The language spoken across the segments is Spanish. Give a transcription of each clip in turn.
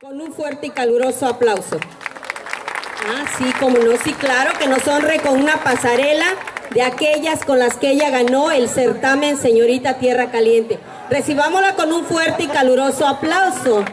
Con un fuerte y caluroso aplauso. Ah, sí, como no, sí, claro, que nos honre con una pasarela de aquellas con las que ella ganó el certamen Señorita Tierra Caliente. Recibámosla con un fuerte y caluroso aplauso.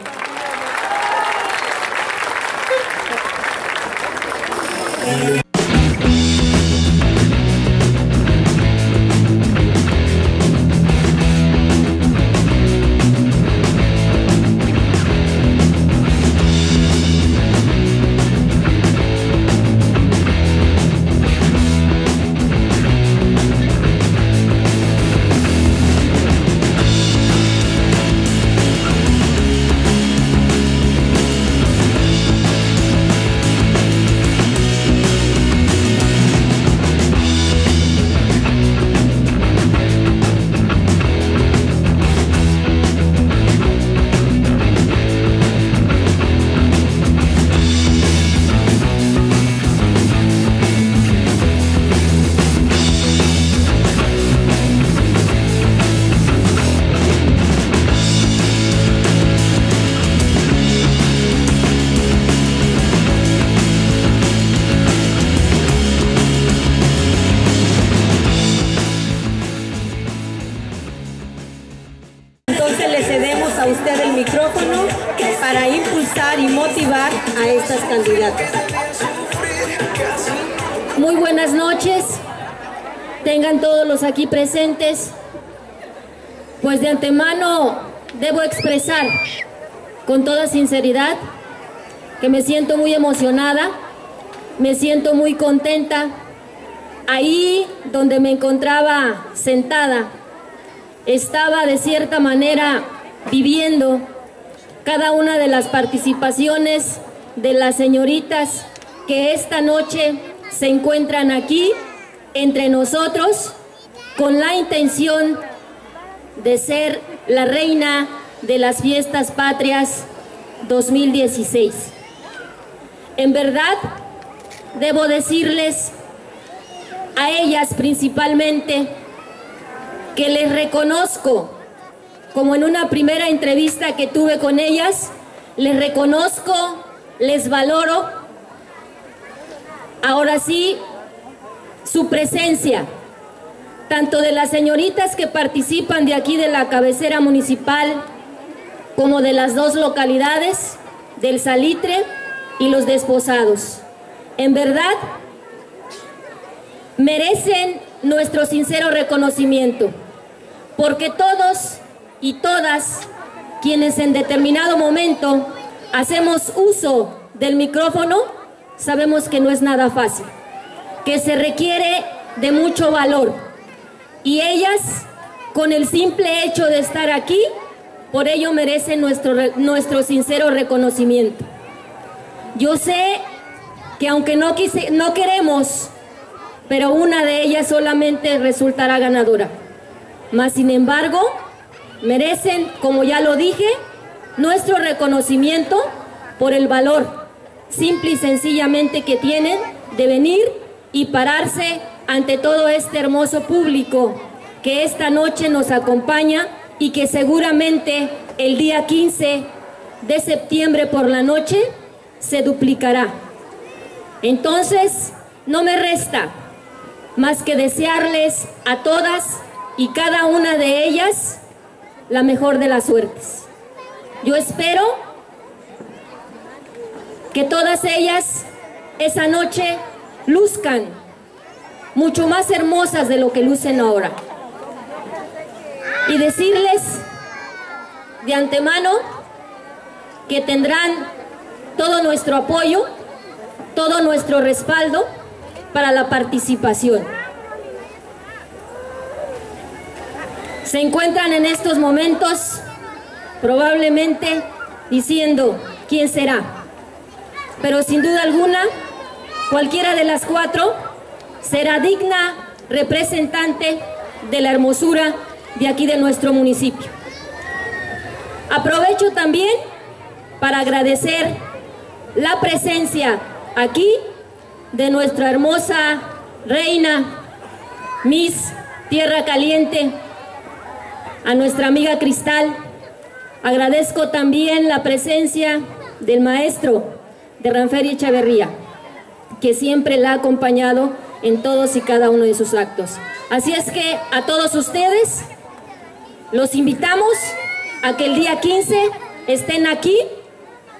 A estas candidatas. Muy buenas noches, tengan todos los aquí presentes. Pues de antemano debo expresar con toda sinceridad que me siento muy emocionada, me siento muy contenta. Ahí donde me encontraba sentada, estaba de cierta manera viviendo cada una de las participaciones de las señoritas que esta noche se encuentran aquí entre nosotros con la intención de ser la reina de las fiestas patrias 2016. En verdad, debo decirles a ellas principalmente que les reconozco, como en una primera entrevista que tuve con ellas, les reconozco, les valoro, ahora sí, su presencia, tanto de las señoritas que participan de aquí de la cabecera municipal, como de las dos localidades, del Salitre y los desposados. En verdad, merecen nuestro sincero reconocimiento, porque todos y todas quienes en determinado momento hacemos uso del micrófono, sabemos que no es nada fácil, que se requiere de mucho valor. Y ellas, con el simple hecho de estar aquí, por ello merecen nuestro, nuestro sincero reconocimiento. Yo sé que aunque no, quise, no queremos pero una de ellas solamente resultará ganadora. Mas, sin embargo, merecen, como ya lo dije, nuestro reconocimiento por el valor, simple y sencillamente que tienen de venir y pararse ante todo este hermoso público que esta noche nos acompaña y que seguramente el día 15 de septiembre por la noche se duplicará. Entonces, no me resta más que desearles a todas y cada una de ellas la mejor de las suertes. Yo espero que todas ellas esa noche luzcan mucho más hermosas de lo que lucen ahora. Y decirles de antemano que tendrán todo nuestro apoyo, todo nuestro respaldo para la participación. Se encuentran en estos momentos probablemente diciendo quién será, pero sin duda alguna cualquiera de las cuatro será digna representante de la hermosura de aquí de nuestro municipio. Aprovecho también para agradecer la presencia aquí de nuestra hermosa reina, Miss Tierra Caliente, a nuestra amiga Cristal. Agradezco también la presencia del maestro de Ranferi Echeverría, que siempre la ha acompañado en todos y cada uno de sus actos. Así es que a todos ustedes los invitamos a que el día 15 estén aquí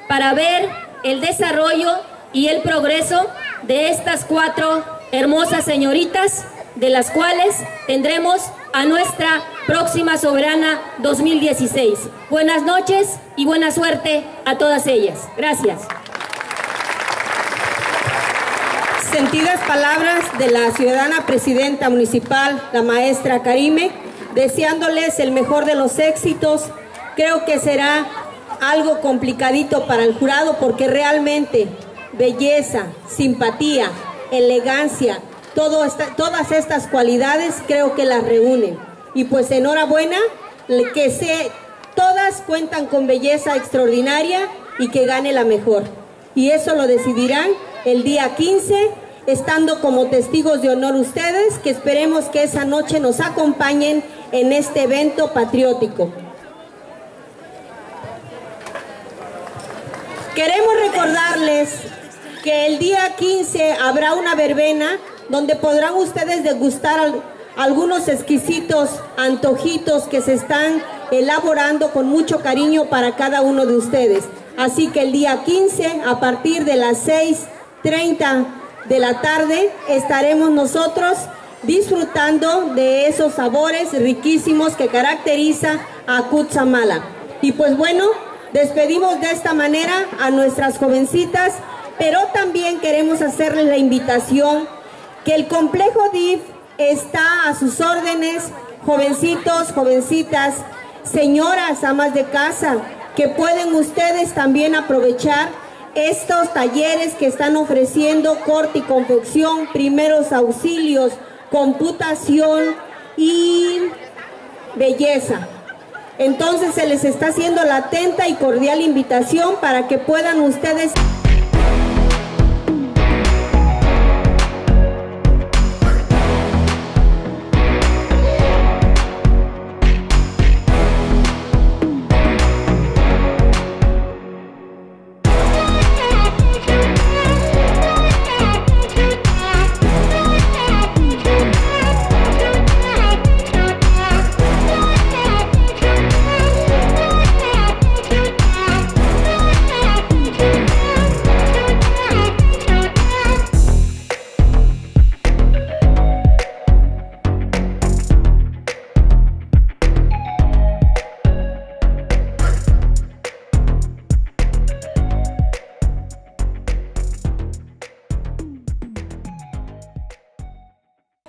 para ver el desarrollo y el progreso de estas cuatro hermosas señoritas, de las cuales tendremos a nuestra próxima soberana 2016. Buenas noches y buena suerte a todas ellas. Gracias. Sentidas palabras de la ciudadana presidenta municipal, la maestra Karime, deseándoles el mejor de los éxitos. Creo que será algo complicadito para el jurado porque realmente belleza, simpatía, elegancia, todas estas cualidades creo que las reúnen. Y pues enhorabuena, que se, todas cuentan con belleza extraordinaria y que gane la mejor. Y eso lo decidirán el día 15, estando como testigos de honor ustedes, que esperemos que esa noche nos acompañen en este evento patriótico. Queremos recordarles que el día 15 habrá una verbena donde podrán ustedes degustar algunos exquisitos antojitos que se están elaborando con mucho cariño para cada uno de ustedes. Así que el día 15, a partir de las 6.30 de la tarde, estaremos nosotros disfrutando de esos sabores riquísimos que caracteriza a Cutzamala. Y pues bueno, despedimos de esta manera a nuestras jovencitas, pero también queremos hacerles la invitación que el complejo DIF está a sus órdenes, jovencitos, jovencitas, señoras, amas de casa, que pueden ustedes también aprovechar estos talleres que están ofreciendo corte y confección, primeros auxilios, computación y belleza. Entonces se les está haciendo la atenta y cordial invitación para que puedan ustedes